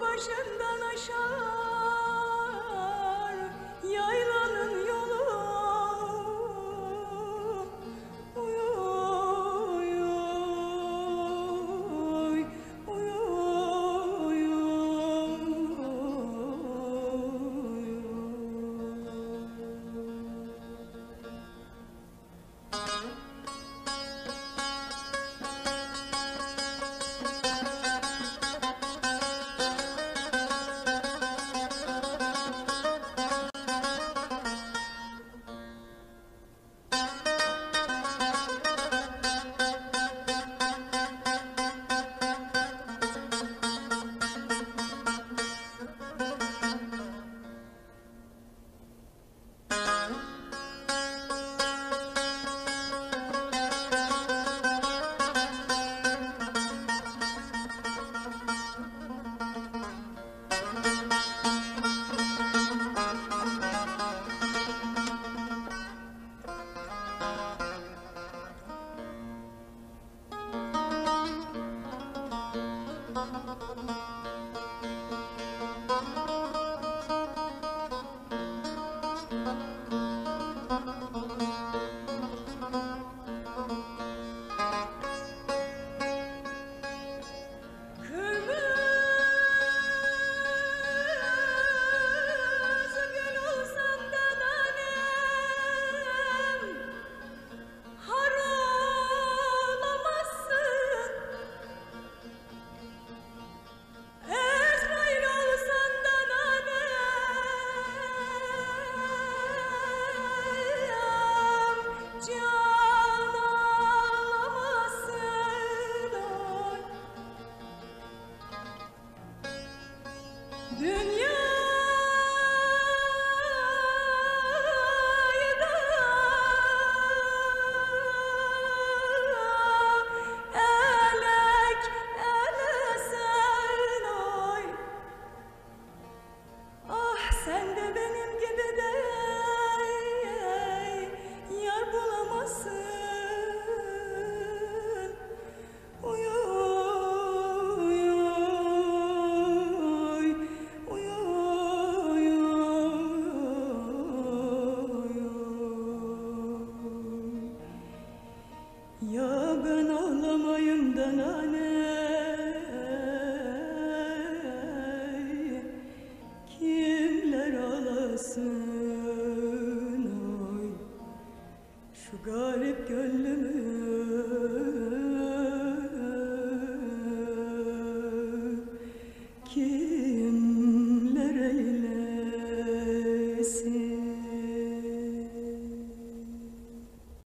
başından aşağı. ben ağlamayım da nane. Kimler ağlasın? Oy Şu garip gönlümü